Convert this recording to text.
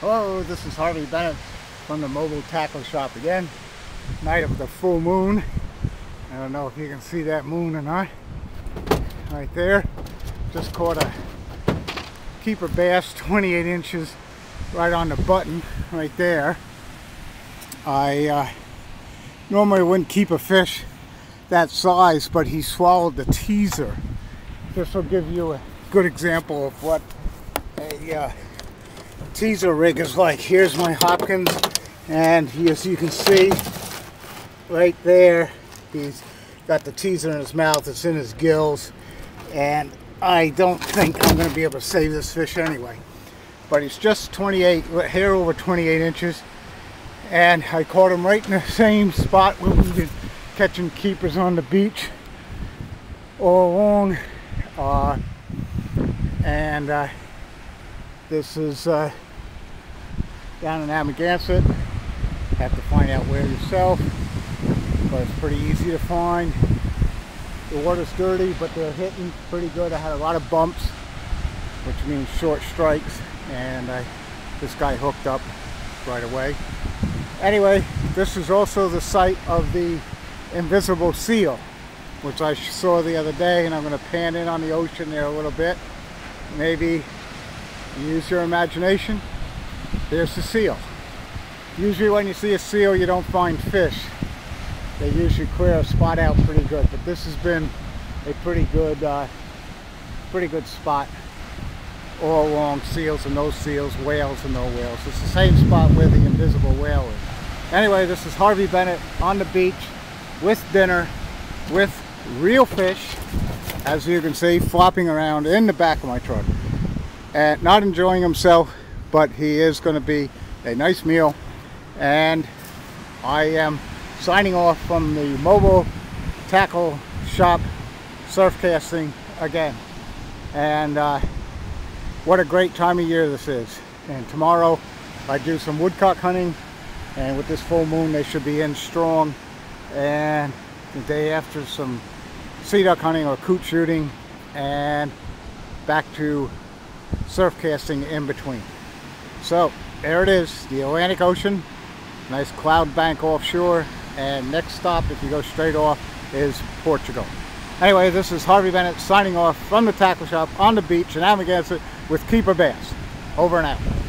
Hello, this is Harvey Bennett from the Mobile Tackle Shop again. Night of the full moon. I don't know if you can see that moon or not. Right there. Just caught a keeper bass 28 inches right on the button right there. I uh, normally wouldn't keep a fish that size, but he swallowed the teaser. This will give you a good example of what a uh, teaser rig is like. Here's my Hopkins and as you can see right there he's got the teaser in his mouth, it's in his gills and I don't think I'm going to be able to save this fish anyway. But he's just 28, hair over 28 inches and I caught him right in the same spot where we've been catching keepers on the beach all along uh, and uh, this is uh, down in Amagansett. Have to find out where yourself, but it's pretty easy to find. The water's dirty, but they're hitting pretty good. I had a lot of bumps, which means short strikes, and I, this guy hooked up right away. Anyway, this is also the site of the invisible seal, which I saw the other day, and I'm going to pan in on the ocean there a little bit. Maybe use your imagination there's the seal. Usually when you see a seal, you don't find fish. They usually clear a spot out pretty good, but this has been a pretty good, uh, pretty good spot all along seals and no seals, whales and no whales. It's the same spot where the invisible whale is. Anyway, this is Harvey Bennett on the beach with dinner with real fish, as you can see, flopping around in the back of my truck. And not enjoying himself, but he is going to be a nice meal. And I am signing off from the mobile tackle shop surf casting again. And uh, what a great time of year this is. And tomorrow I do some woodcock hunting and with this full moon they should be in strong. And the day after some sea duck hunting or coot shooting. And back to surf casting in between. So there it is, the Atlantic Ocean, nice cloud bank offshore, and next stop, if you go straight off, is Portugal. Anyway, this is Harvey Bennett signing off from the tackle shop on the beach in Amagansett with Keeper Bass. Over and out.